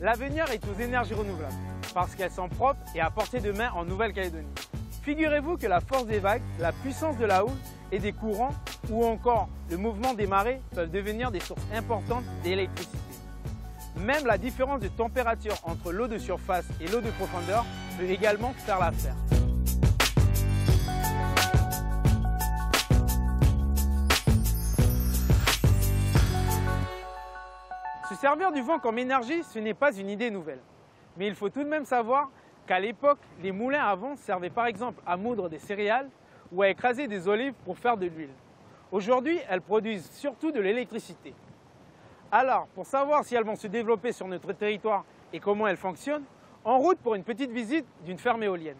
l'avenir est aux énergies renouvelables, parce qu'elles sont propres et à portée de main en Nouvelle-Calédonie. Figurez-vous que la force des vagues, la puissance de la houle et des courants, ou encore le mouvement des marées peuvent devenir des sources importantes d'électricité. Même la différence de température entre l'eau de surface et l'eau de profondeur peut également faire l'affaire. Servir du vent comme énergie, ce n'est pas une idée nouvelle. Mais il faut tout de même savoir qu'à l'époque, les moulins à vent servaient par exemple à moudre des céréales ou à écraser des olives pour faire de l'huile. Aujourd'hui, elles produisent surtout de l'électricité. Alors, pour savoir si elles vont se développer sur notre territoire et comment elles fonctionnent, en route pour une petite visite d'une ferme éolienne.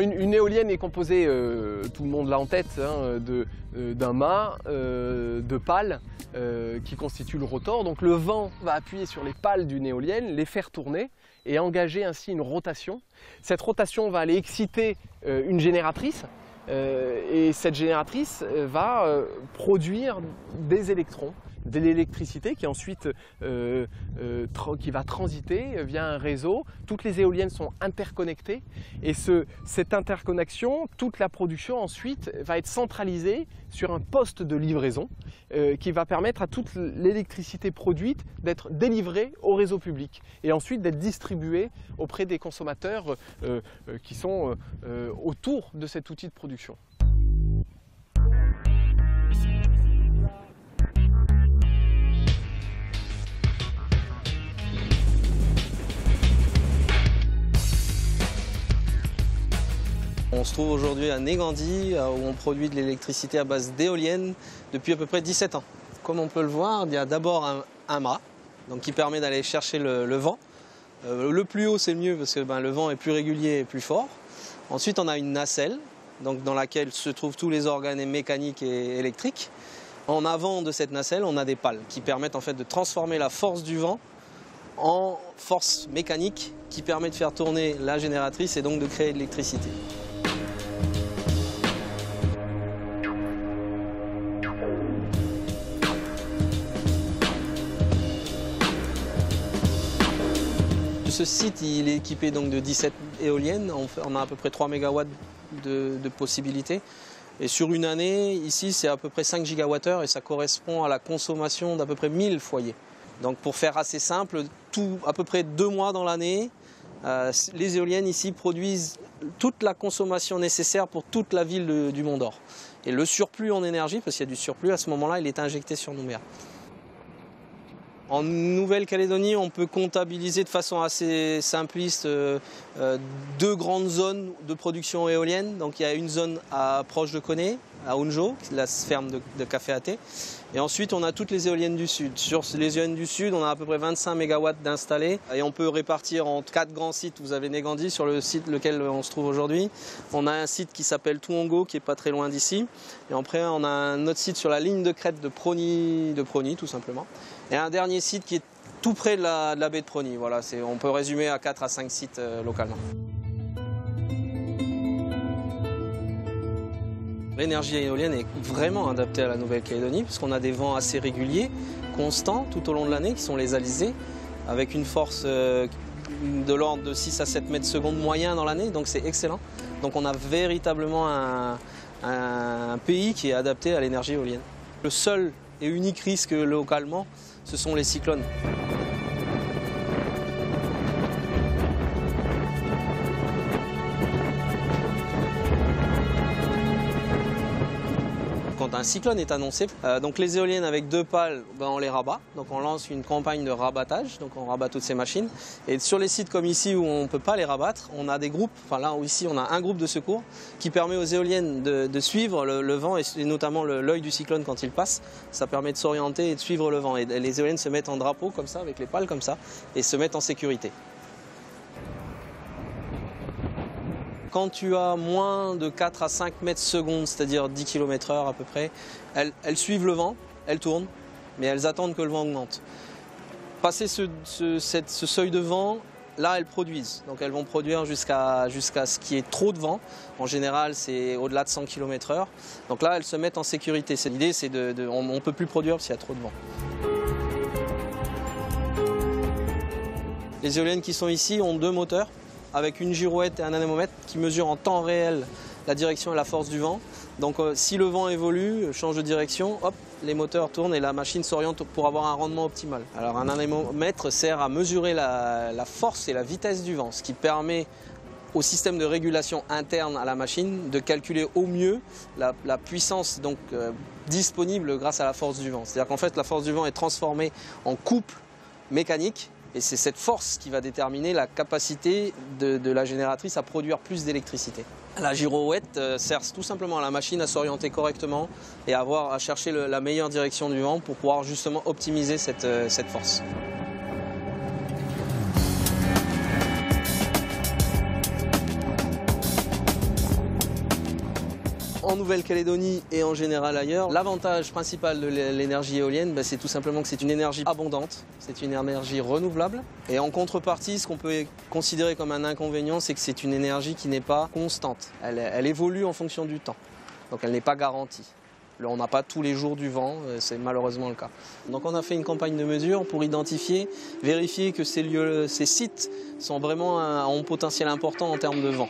Une, éolienne est composée, euh, tout le monde l'a en tête, hein, euh, d'un mât, euh, de pales qui constituent le rotor. Donc le vent va appuyer sur les pales d'une éolienne, les faire tourner et engager ainsi une rotation. Cette rotation va aller exciter une génératrice et cette génératrice va produire des électrons de l'électricité qui ensuite euh, euh, va transiter via un réseau. Toutes les éoliennes sont interconnectées et ce, cette interconnexion, toute la production ensuite va être centralisée sur un poste de livraison euh, qui va permettre à toute l'électricité produite d'être délivrée au réseau public et ensuite d'être distribuée auprès des consommateurs qui sont autour de cet outil de production. On se trouve aujourd'hui à Négandi euh, où on produit de l'électricité à base d'éoliennes depuis à peu près 17 ans. Comme on peut le voir, il y a d'abord un, mât qui permet d'aller chercher le, vent. Euh, le plus haut c'est mieux parce que ben, le vent est plus régulier et plus fort. Ensuite on a une nacelle dans laquelle se trouvent tous les organes mécaniques et électriques. En avant de cette nacelle on a des pales qui permettent en fait de transformer la force du vent en force mécanique qui permet de faire tourner la génératrice et donc de créer de l'électricité. Ce site il est équipé donc de 17 éoliennes, on, a à peu près 3 MW de, possibilités. Et sur une année, ici c'est à peu près 5 gigawattheures et ça correspond à la consommation d'à peu près 1000 foyers. Donc pour faire assez simple, tout, à peu près deux mois dans l'année, euh, les éoliennes ici produisent toute la consommation nécessaire pour toute la ville du Mont d'Or. Et le surplus en énergie, parce qu'il y a du surplus, à ce moment-là, il est injecté sur Nouméa. En Nouvelle-Calédonie, on peut comptabiliser de façon assez simpliste euh, euh, deux grandes zones de production éolienne. Donc il y a une zone à, proche de Coné, à Unjo, la ferme de, café à thé. Et ensuite, on a toutes les éoliennes du Sud. Sur les éoliennes du Sud, on a à peu près 25 MW d'installés. Et on peut répartir en quatre grands sites. Vous avez Negandi sur le site lequel on se trouve aujourd'hui. On a un site qui s'appelle Touongo, qui est pas très loin d'ici. Et après, on a un autre site sur la ligne de crête de Prony, de Prony tout simplement. Et un dernier site qui est tout près de la, baie de Prony. Voilà, on peut résumer à 4 à 5 sites euh, localement. L'énergie éolienne est vraiment adaptée à la Nouvelle-Calédonie parce qu'on a des vents assez réguliers, constants tout au long de l'année, qui sont les alizés, avec une force euh, de l'ordre de 6 à 7 mètres secondes moyen dans l'année, donc c'est excellent. Donc on a véritablement un pays qui est adapté à l'énergie éolienne. Le seul et unique risque localement, ce sont les cyclones. Un cyclone est annoncé, euh, donc les éoliennes avec deux pales, ben, on les rabat. Donc on lance une campagne de rabattage, donc on rabat toutes ces machines. Et sur les sites comme ici où on ne peut pas les rabattre, on a des groupes, enfin là ici on a un groupe de secours qui permet aux éoliennes de, suivre le, vent et, et notamment l'œil du cyclone quand il passe. Ça permet de s'orienter et de suivre le vent. Et les éoliennes se mettent en drapeau comme ça, avec les pales comme ça, et se mettent en sécurité. Quand tu as moins de 4 à 5 mètres secondes, c'est-à-dire 10 km heure à peu près, elles, suivent le vent, elles tournent, mais elles attendent que le vent augmente. Passer ce, seuil de vent, là elles produisent. Donc elles vont produire jusqu'à ce qu'il y ait trop de vent. En général, c'est au-delà de 100 km heure. Donc là, elles se mettent en sécurité. L'idée, c'est de, de- on ne peut plus produire s'il y a trop de vent. Les éoliennes qui sont ici ont deux moteurs avec une girouette et un anémomètre qui mesurent en temps réel la direction et la force du vent. Donc euh, si le vent évolue, euh, change de direction, hop, les moteurs tournent et la machine s'oriente pour avoir un rendement optimal. Alors un anémomètre sert à mesurer la, force et la vitesse du vent, ce qui permet au système de régulation interne à la machine de calculer au mieux la, puissance euh, disponible grâce à la force du vent. C'est-à-dire qu'en fait la force du vent est transformée en couple mécanique et c'est cette force qui va déterminer la capacité de, la génératrice à produire plus d'électricité. La girouette euh, sert tout simplement à la machine à s'orienter correctement et à, chercher la meilleure direction du vent pour pouvoir justement optimiser cette, euh, cette force. En Nouvelle-Calédonie et en général ailleurs, l'avantage principal de l'é- l'énergie éolienne, bah, c'est tout simplement que c'est une énergie abondante, c'est une énergie renouvelable. Et en contrepartie, ce qu'on peut considérer comme un inconvénient, c'est que c'est une énergie qui n'est pas constante. Elle, évolue en fonction du temps, donc elle n'est pas garantie. On n'a pas tous les jours du vent, euh, c'est malheureusement le cas. Donc on a fait une campagne de mesure pour identifier, vérifier que ces lieux, ces sites sont vraiment un potentiel important en termes de vent.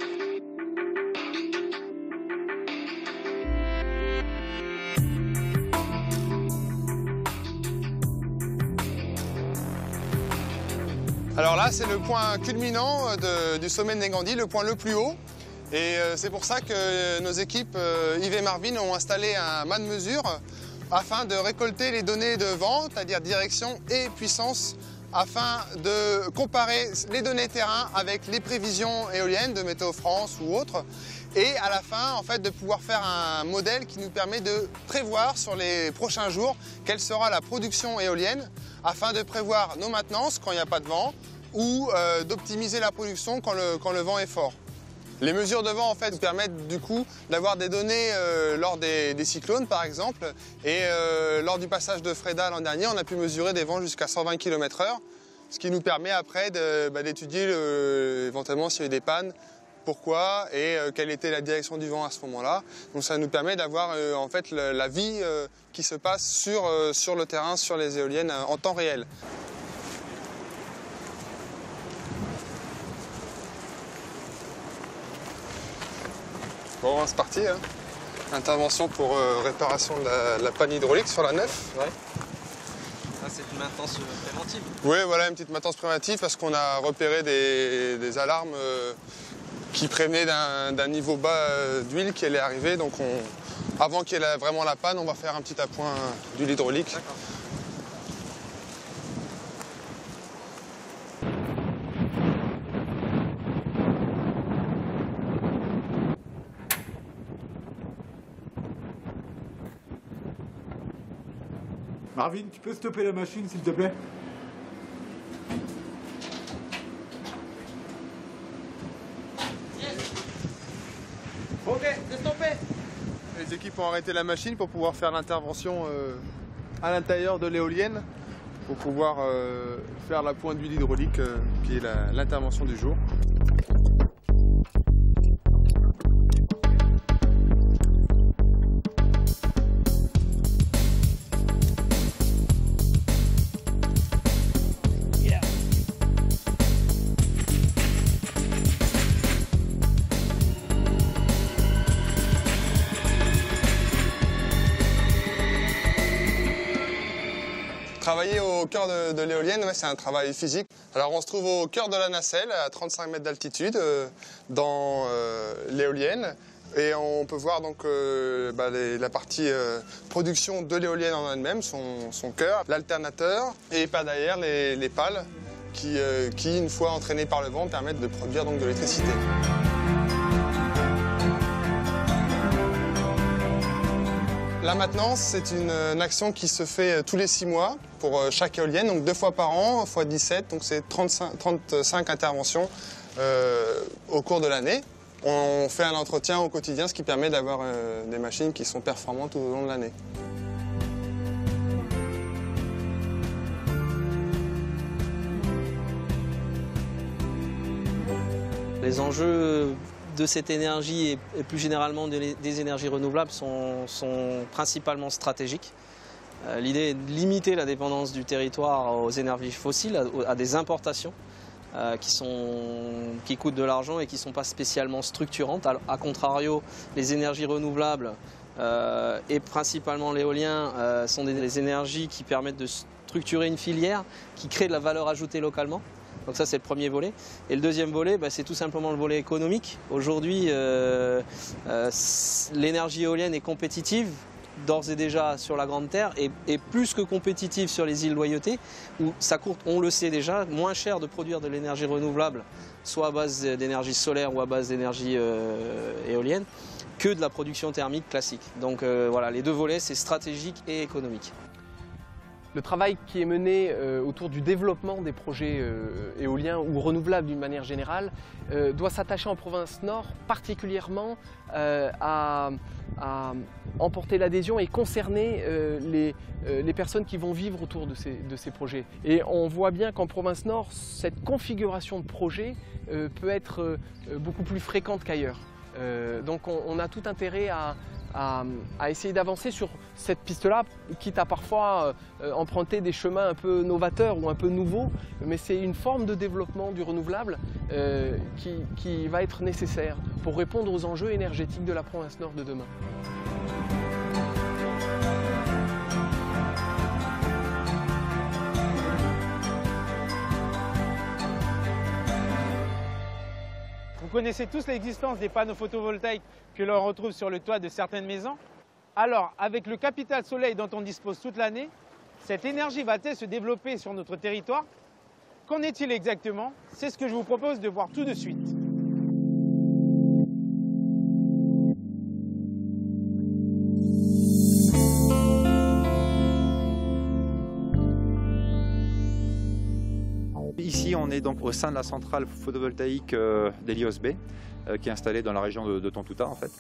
Alors là, c'est le point culminant euh, du sommet de Negandi, le point le plus haut. Et euh, c'est pour ça que nos équipes euh, Yves et Marvin ont installé un mât de mesure afin de récolter les données de vent, c'est-à-dire direction et puissance, afin de comparer les données terrain avec les prévisions éoliennes de Météo France ou autres. Et à la fin, en fait, de pouvoir faire un modèle qui nous permet de prévoir sur les prochains jours quelle sera la production éolienne afin de prévoir nos maintenances quand il n'y a pas de vent ou euh, d'optimiser la production quand le, vent est fort. Les mesures de vent en fait permettent du coup d'avoir des données euh, lors des, cyclones par exemple et euh, lors du passage de Freda l'an dernier on a pu mesurer des vents jusqu'à 120 km/h ce qui nous permet après bah, d'étudier le- éventuellement s'il y a eu des pannes, pourquoi et euh, quelle était la direction du vent à ce moment-là. Donc ça nous permet d'avoir euh, en fait la vie euh, qui se passe sur, sur le terrain, sur les éoliennes en temps réel. Bon, c'est parti. hein. Intervention pour euh, réparation de la, de la panne hydraulique sur la 9. Ça, c'est une maintenance préventive. Oui, voilà, une petite maintenance préventive parce qu'on a repéré des, des alarmes euh, qui prévenaient d'un niveau bas euh, d'huile qui allait arriver. Donc, on- avant qu'il y ait vraiment la panne, on va faire un petit appoint d'huile hydraulique. Marvin, tu peux stopper la machine s'il te plaît? Équipes ont arrêté la machine pour pouvoir faire l'intervention euh, à l'intérieur de l'éolienne pour pouvoir euh, faire la pointe d'huile hydraulique euh, qui est l'intervention du jour. Cœur de, l'éolienne, c'est un travail physique. Alors on se trouve au cœur de la nacelle, à 35 mètres d'altitude, euh, dans euh, l'éolienne. Et on peut voir donc euh, bah, la partie production de l'éolienne en elle-même, son, cœur, l'alternateur, et par derrière les, les pales qui, qui, une fois entraînées par le vent, permettent de produire donc de l'électricité. La maintenance, c'est une, une action qui se fait euh, tous les six mois pour euh, chaque éolienne, donc deux fois par an, fois 17, donc c'est 35, 35 interventions euh, au cours de l'année. On fait un entretien au quotidien, ce qui permet d'avoir euh, des machines qui sont performantes tout au long de l'année. Les enjeux de cette énergie et plus généralement des énergies renouvelables sont, principalement stratégiques. Euh, l'idée est de limiter la dépendance du territoire aux énergies fossiles, à, des importations euh, qui, coûtent de l'argent et qui ne sont pas spécialement structurantes. A, contrario, les énergies renouvelables euh, et principalement l'éolien sont des énergies qui permettent de structurer une filière, qui crée de la valeur ajoutée localement. Donc ça c'est le premier volet. Et le deuxième volet, bah, c'est tout simplement le volet économique. Aujourd'hui, euh, euh, l'énergie éolienne est compétitive d'ores et déjà sur la Grande Terre et, plus que compétitive sur les îles Loyauté, où ça coûte, on le sait déjà, moins cher de produire de l'énergie renouvelable, soit à base d'énergie solaire ou à base d'énergie euh, éolienne, que de la production thermique classique. Donc voilà, les deux volets, c'est stratégique et économique. Le travail qui est mené euh, autour du développement des projets euh, éoliens ou renouvelables d'une manière générale euh, doit s'attacher en province nord particulièrement à, emporter l'adhésion et concerner les, personnes qui vont vivre autour de ces, de ces projets. Et on voit bien qu'en province nord, cette configuration de projet peut être beaucoup plus fréquente qu'ailleurs. donc on, a tout intérêt à, à, essayer d'avancer sur cette piste-là, quitte à parfois euh, emprunter des chemins un peu novateurs ou un peu nouveaux, mais c'est une forme de développement du renouvelable euh, qui va être nécessaire pour répondre aux enjeux énergétiques de la province nord de demain. Connaissez tous l'existence des panneaux photovoltaïques que l'on retrouve sur le toit de certaines maisons Alors, avec le capital soleil dont on dispose toute l'année, cette énergie va-t-elle se développer sur notre territoire? Qu'en est-il exactement? C'est ce que je vous propose de voir tout de suite. Est donc au sein de la centrale photovoltaïque euh, d'Elios B, euh, qui est installée dans la région de, Tontouta en fait.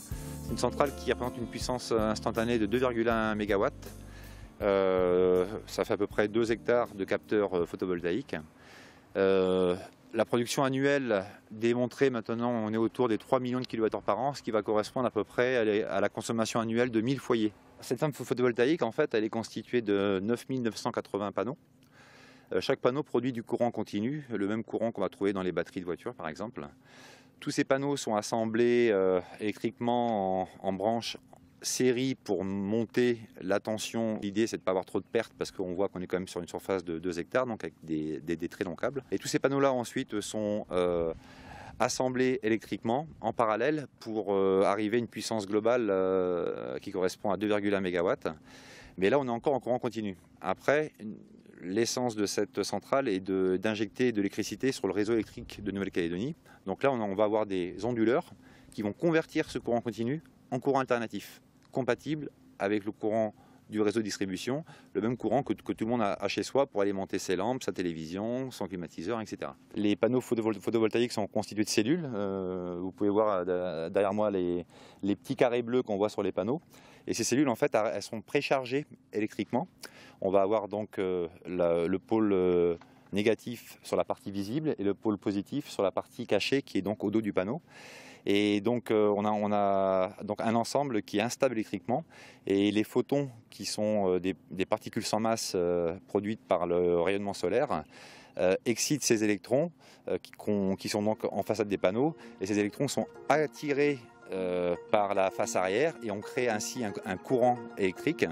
C'est une centrale qui représente une puissance instantanée de 2,1 MW. Euh, ça fait à peu près 2 hectares de capteurs photovoltaïques. la production annuelle démontrée maintenant, on est autour des 3 millions de kWh par an, ce qui va correspondre à peu près à la consommation annuelle de 1000 foyers. Cette ferme photovoltaïque, en fait, elle est constituée de 9980 panneaux euh, chaque panneau produit du courant continu, le même courant qu'on va trouver dans les batteries de voitures par exemple. Tous ces panneaux sont assemblés euh, électriquement en, branches série pour monter la tension. L'idée, c'est de ne pas avoir trop de pertes parce qu'on voit qu'on est quand même sur une surface de 2 hectares, donc avec des, très longs câbles. Et tous ces panneaux-là, ensuite, sont euh, assemblés électriquement en parallèle pour arriver à une puissance globale qui correspond à 2,1 MW. Mais là, on est encore en courant continu. Après, l'essence de cette centrale est d'injecter de, l'électricité sur le réseau électrique de Nouvelle-Calédonie. Donc là, on, va avoir des onduleurs qui vont convertir ce courant continu en courant alternatif, compatible avec le courant du réseau de distribution, le même courant que, tout le monde a, chez soi pour alimenter ses lampes, sa télévision, son climatiseur, etc. Les panneaux photovoltaïques sont constitués de cellules. Euh, vous pouvez voir euh, derrière moi les, les petits carrés bleus qu'on voit sur les panneaux. Et ces cellules, en fait, elles sont préchargées électriquement. On va avoir donc euh, le pôle euh, négatif sur la partie visible et le pôle positif sur la partie cachée qui est donc au dos du panneau. Et donc euh, on, a, on, a, donc un ensemble qui est instable électriquement et les photons qui sont des, particules sans masse produites par le rayonnement solaire excitent ces électrons qui, sont donc en façade des panneaux et ces électrons sont attirés euh, par la face arrière et on crée ainsi un, courant électrique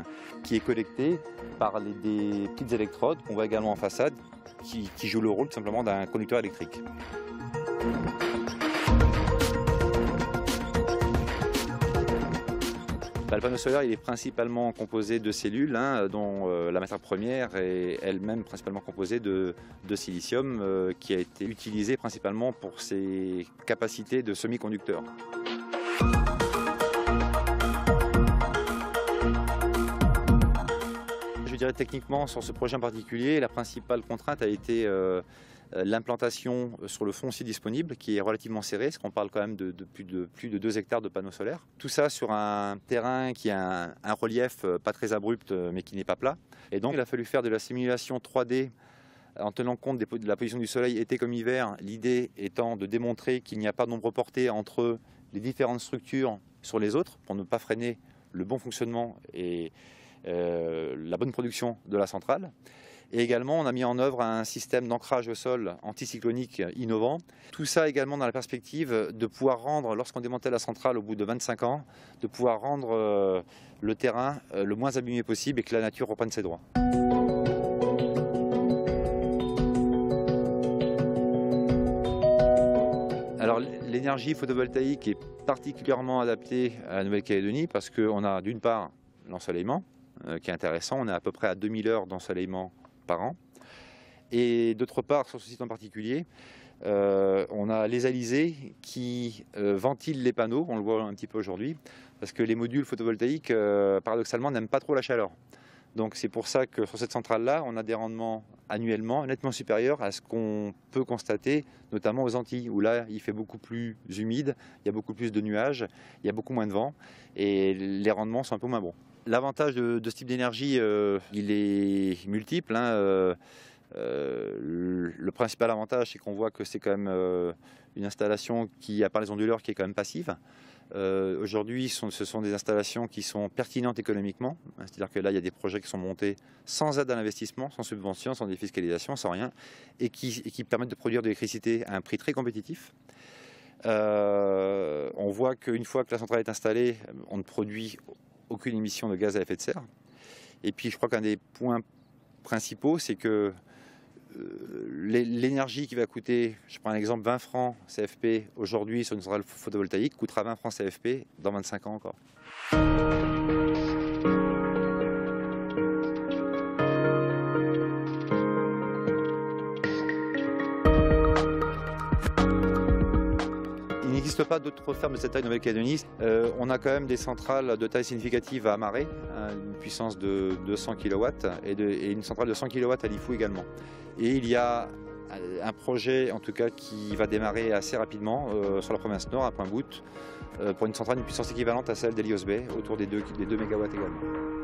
qui est collecté par des petites électrodes qu'on voit également en façade qui, jouent le rôle tout simplement d'un conducteur électrique. Bah, le panneau solaire il est principalement composé de cellules, hein, dont euh, la matière première est elle-même principalement composée de, silicium, euh, qui a été utilisé principalement pour ses capacités de semi-conducteur. Dirais techniquement, sur ce projet en particulier, la principale contrainte a été euh, euh, l'implantation sur le foncier disponible, qui est relativement serré, parce qu'on parle quand même de, plus de plus de 2 hectares de panneaux solaires. Tout ça sur un terrain qui a un, relief pas très abrupt, mais qui n'est pas plat. Et donc, il a fallu faire de la simulation 3D en tenant compte de la position du soleil été comme hiver, l'idée étant de démontrer qu'il n'y a pas d'ombre portée entre les différentes structures sur les autres pour ne pas freiner le bon fonctionnement et euh, la bonne production de la centrale. Et également, on a mis en œuvre un système d'ancrage au sol anticyclonique innovant. Tout ça également dans la perspective de pouvoir rendre, lorsqu'on démontait la centrale au bout de 25 ans, de pouvoir rendre euh, le terrain euh, le moins abîmé possible et que la nature reprenne ses droits. l'énergie photovoltaïque est particulièrement adaptée à la Nouvelle-Calédonie parce qu'on a d'une part l'ensoleillement, euh, qui est intéressant, on est à peu près à 2000 heures d'ensoleillement par an. Et d'autre part, sur ce site en particulier, euh, on a les alizés qui euh, ventilent les panneaux, on le voit un petit peu aujourd'hui, parce que les modules photovoltaïques, paradoxalement, n'aiment pas trop la chaleur. Donc c'est pour ça que sur cette centrale-là, on a des rendements annuellement nettement supérieurs à ce qu'on peut constater, notamment aux Antilles, où là, il fait beaucoup plus humide, il y a beaucoup plus de nuages, il y a beaucoup moins de vent, et les rendements sont un peu moins bons. L'avantage de, ce type d'énergie, euh, il est multiple. Hein, euh, euh, le principal avantage, c'est qu'on voit que c'est quand même une installation qui, à part les onduleurs, qui est quand même passive. Aujourd'hui, ce sont des installations qui sont pertinentes économiquement, c'est-à-dire que là, il y a des projets qui sont montés sans aide à l'investissement, sans subvention, sans défiscalisation, sans rien, et qui, permettent de produire de l'électricité à un prix très compétitif. On voit qu'une fois que la centrale est installée, on ne produit aucune émission de gaz à effet de serre. Et puis, je crois qu'un des points principaux, c'est que euh, l'énergie qui va coûter, je prends un exemple, 20 francs CFP aujourd'hui sur une centrale photovoltaïque coûtera 20 francs CFP dans 25 ans encore. Pas d'autres fermes de cette taille Nouvelle-Calédonie. Euh, on a quand même des centrales de taille significative à Marais, hein, une puissance de 200 kW, et, une centrale de 100 kW à Lifou également. Et il y a euh, un projet en tout cas qui va démarrer assez rapidement euh, sur la province nord à Point-Bout pour une centrale d'une puissance équivalente à celle d'Elios Bay, autour des 2, des 2 MW également.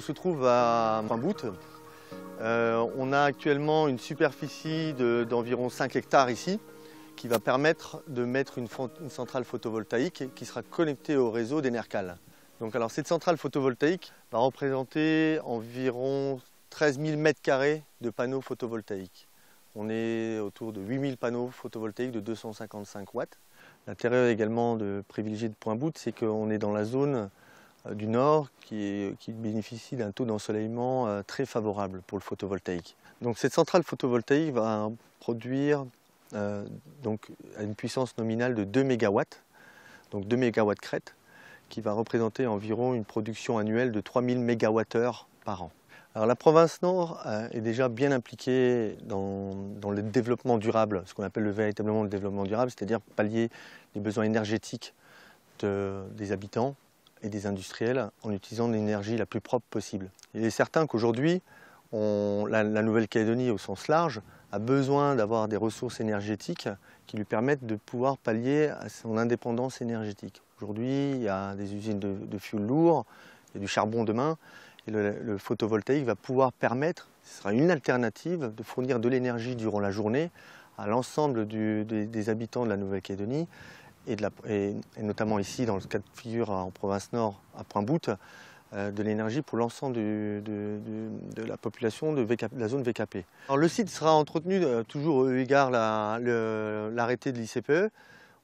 On se trouve à Point-Bout. Euh, on a actuellement une superficie d'environ 5 hectares ici qui va permettre de mettre une, centrale photovoltaïque qui sera connectée au réseau d'Enercal. Donc alors cette centrale photovoltaïque va représenter environ 13 000 m2 de panneaux photovoltaïques. On est autour de 8 000 panneaux photovoltaïques de 255 watts. L'intérêt également de privilégier de Point Bout, c'est qu'on est dans la zone du nord qui, bénéficie d'un taux d'ensoleillement euh, très favorable pour le photovoltaïque. Donc cette centrale photovoltaïque va produire euh, donc, à une puissance nominale de 2 MW, donc 2 MW crête, qui va représenter environ une production annuelle de 3000 MWh par an. Alors la province Nord est déjà bien impliquée dans, le développement durable, ce qu'on appelle le, véritablement le développement durable, c'est-à-dire pallier les besoins énergétiques des habitants, et des industriels en utilisant l'énergie la plus propre possible. Il est certain qu'aujourd'hui, la, Nouvelle-Calédonie au sens large a besoin d'avoir des ressources énergétiques qui lui permettent de pouvoir pallier à son indépendance énergétique. Aujourd'hui, il y a des usines de, fioul lourd, il y a du charbon demain, et le, photovoltaïque va pouvoir permettre, ce sera une alternative, de fournir de l'énergie durant la journée à l'ensemble des habitants de la Nouvelle-Calédonie et, notamment ici dans le cas de figure en province nord à Point-Bout, euh, de l'énergie pour l'ensemble de, la population de la zone VKP. le site sera entretenu euh, toujours eu égard l'arrêté de l'ICPE.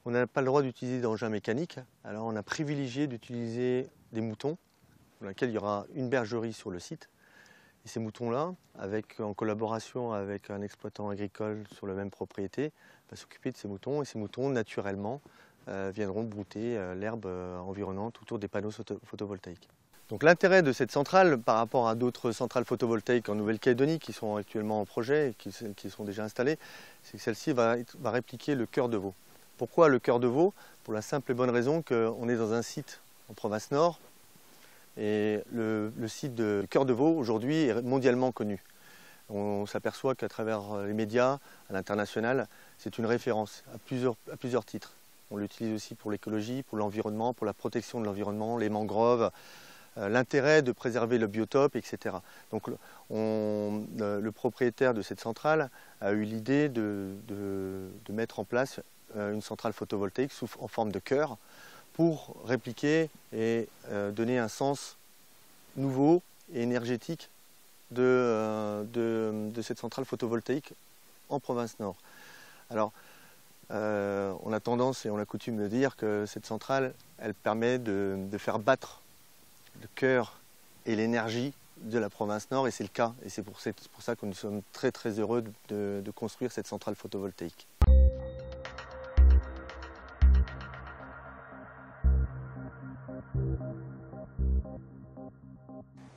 On n'a pas le droit d'utiliser d'engins mécaniques, alors on a privilégié d'utiliser des moutons, dans lesquels il y aura une bergerie sur le site. Et ces moutons-là, en collaboration avec un exploitant agricole sur la même propriété, va s'occuper de ces moutons et ces moutons, naturellement, viendront brouter euh, l'herbe euh, environnante autour des panneaux photovoltaïques. Donc l'intérêt de cette centrale par rapport à d'autres centrales photovoltaïques en Nouvelle-Calédonie qui sont actuellement en projet et qui, sont déjà installées, c'est que celle-ci va, répliquer le cœur de veau. Pourquoi le cœur de veau? Pour la simple et bonne raison qu'on est dans un site en province nord et le, le site de cœur de veau aujourd'hui est mondialement connu. On s'aperçoit qu'à travers les médias, à l'international, c'est une référence à plusieurs, à plusieurs titres. On l'utilise aussi pour l'écologie, pour l'environnement, pour la protection de l'environnement, les mangroves, euh, l'intérêt de préserver le biotope, etc. Donc on, euh, le propriétaire de cette centrale a eu l'idée de, mettre en place euh, une centrale photovoltaïque en forme de cœur pour répliquer et donner un sens nouveau et énergétique de, cette centrale photovoltaïque en province nord. Euh, on a tendance et on a coutume de dire que cette centrale, elle permet de, faire battre le cœur et l'énergie de la province nord et c'est le cas et c'est pour, ça que nous sommes très très heureux de, construire cette centrale photovoltaïque.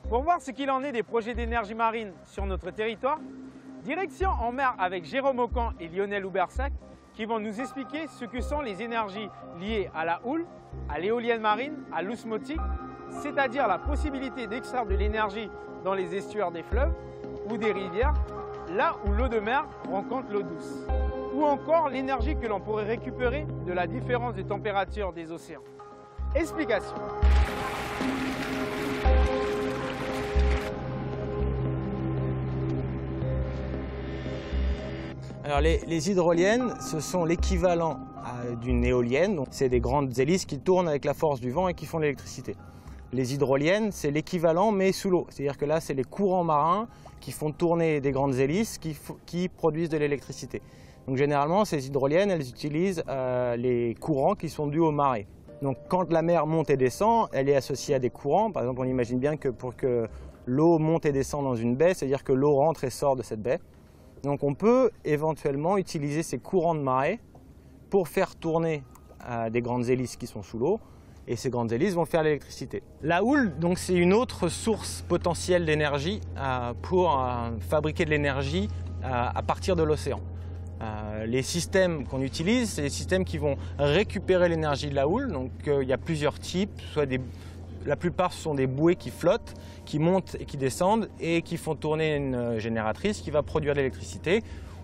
Pour voir ce qu'il en est des projets d'énergie marine sur notre territoire, direction en mer avec Jérôme Aucan et Lionel Houbersac qui vont nous expliquer ce que sont les énergies liées à la houle, à l'éolienne marine, à l'osmotique, c'est-à-dire la possibilité d'extraire de l'énergie dans les estuaires des fleuves ou des rivières, là où l'eau de mer rencontre l'eau douce, ou encore l'énergie que l'on pourrait récupérer de la différence de température des océans. Explication. Alors les, hydroliennes, ce sont l'équivalent d'une éolienne. C'est des grandes hélices qui tournent avec la force du vent et qui font l'électricité. Les hydroliennes, c'est l'équivalent mais sous l'eau. C'est-à-dire que là, c'est les courants marins qui font tourner des grandes hélices qui, qui produisent de l'électricité. Donc généralement, ces hydroliennes, elles utilisent euh, les courants qui sont dus aux marées. Donc quand la mer monte et descend, elle est associée à des courants. Par exemple, on imagine bien que pour que l'eau monte et descend dans une baie, c'est-à-dire que l'eau rentre et sort de cette baie. Donc on peut éventuellement utiliser ces courants de marée pour faire tourner euh, des grandes hélices qui sont sous l'eau et ces grandes hélices vont faire l'électricité. La houle, donc c'est une autre source potentielle d'énergie euh, pour euh, fabriquer de l'énergie à partir de l'océan. Les systèmes qu'on utilise, c'est des systèmes qui vont récupérer l'énergie de la houle. Donc il y a plusieurs types, soit des, la plupart ce sont des bouées qui flottent, qui montent et qui descendent et qui font tourner une génératrice qui va produire de l'électricité.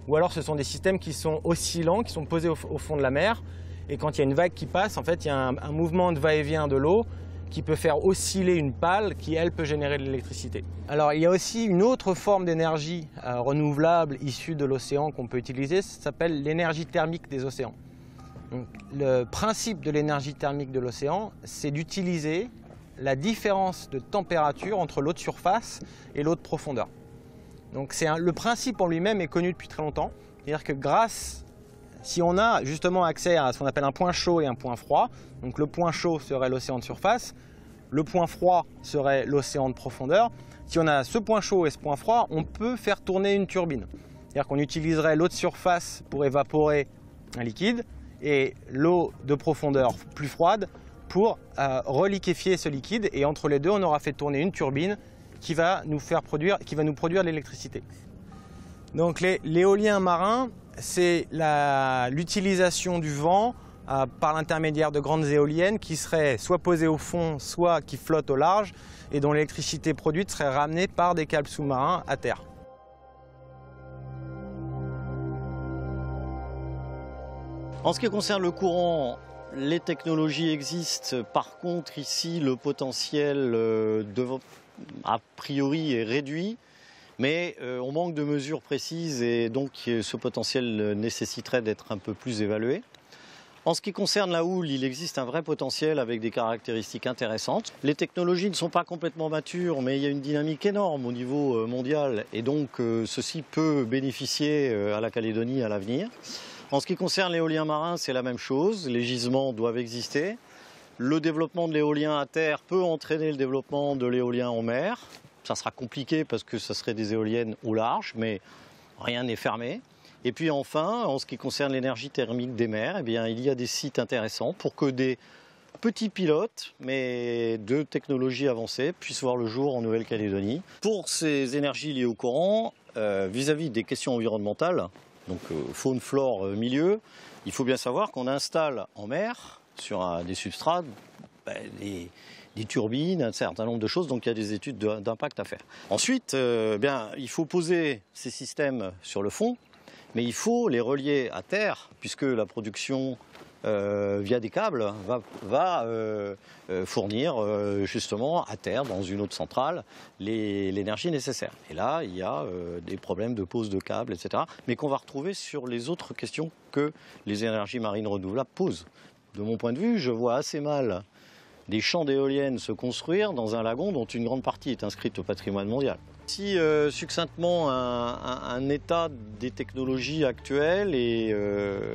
Ou alors ce sont des systèmes qui sont oscillants, qui sont posés au, fond de la mer. Et quand il y a une vague qui passe, en fait, il y a un, un mouvement de va-et-vient de l'eau qui peut faire osciller une pale qui, elle, peut générer de l'électricité. Alors, il y a aussi une autre forme d'énergie euh, renouvelable issue de l'océan qu'on peut utiliser, ça s'appelle l'énergie thermique des océans. Donc, le principe de l'énergie thermique de l'océan, c'est d'utiliser la différence de température entre l'eau de surface et l'eau de profondeur. Donc un, le principe en lui-même est connu depuis très longtemps. C'est-à-dire que grâce, si on a justement accès à ce qu'on appelle un point chaud et un point froid, donc le point chaud serait l'océan de surface, le point froid serait l'océan de profondeur. Si on a ce point chaud et ce point froid, on peut faire tourner une turbine. C'est-à-dire qu'on utiliserait l'eau de surface pour évaporer un liquide et l'eau de profondeur plus froide pour euh, reliquéfier ce liquide et entre les deux on aura fait tourner une turbine qui va nous faire produire, qui va nous produire l'électricité. Donc l'éolien marin, c'est l'utilisation du vent euh, par l'intermédiaire de grandes éoliennes qui seraient soit posées au fond, soit qui flottent au large et dont l'électricité produite serait ramenée par des câbles sous-marins à terre. En ce qui concerne le courant, les technologies existent. Par contre, ici, le potentiel de, a priori est réduit, mais euh, on manque de mesures précises et donc ce potentiel nécessiterait d'être un peu plus évalué. En ce qui concerne la houle, il existe un vrai potentiel avec des caractéristiques intéressantes. Les technologies ne sont pas complètement matures, mais il y a une dynamique énorme au niveau mondial et donc euh, ceci peut bénéficier à la Calédonie à l'avenir. En ce qui concerne l'éolien marin, c'est la même chose. Les gisements doivent exister. Le développement de l'éolien à terre peut entraîner le développement de l'éolien en mer. Ça sera compliqué parce que ça serait des éoliennes au large, mais rien n'est fermé. Et puis enfin, en ce qui concerne l'énergie thermique des mers, eh il y a des sites intéressants pour que des petits pilotes, mais de technologies avancées, puissent voir le jour en Nouvelle-Calédonie. Pour ces énergies liées au courant, euh, vis-à-vis des questions environnementales, donc euh, faune, flore, euh, milieu, il faut bien savoir qu'on installe en mer, sur des substrats, ben, des, turbines, un certain nombre de choses, donc il y a des études de- d'impact à faire. Ensuite, euh, bien, il faut poser ces systèmes sur le fond, mais il faut les relier à terre, puisque la production euh, via des câbles va, euh, euh, fournir justement à terre, dans une autre centrale, l'énergie nécessaire. Et là, il y a des problèmes de pose de câbles, etc., mais qu'on va retrouver sur les autres questions que les énergies marines renouvelables posent. De mon point de vue, je vois assez mal des champs d'éoliennes se construire dans un lagon dont une grande partie est inscrite au patrimoine mondial. Si euh, succinctement un, état des technologies actuelles et euh,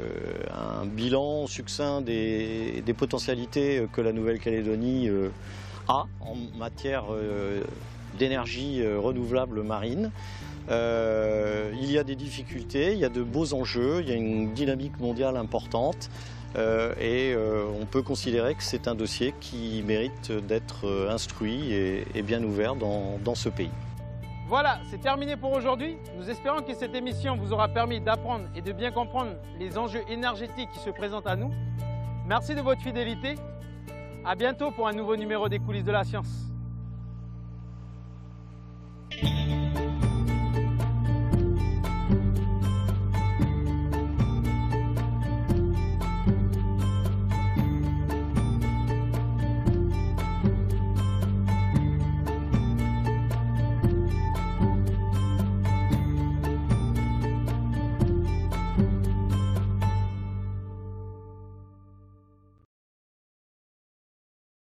un bilan succinct des, potentialités que la Nouvelle-Calédonie euh, a en matière euh, d'énergie euh, renouvelable marine. Euh, il y a des difficultés, il y a de beaux enjeux, il y a une dynamique mondiale importante. Euh, et euh, on peut considérer que c'est un dossier qui mérite d'être euh, instruit et, bien ouvert dans ce pays. Voilà, c'est terminé pour aujourd'hui. Nous espérons que cette émission vous aura permis d'apprendre et de bien comprendre les enjeux énergétiques qui se présentent à nous. Merci de votre fidélité. À bientôt pour un nouveau numéro des coulisses de la science.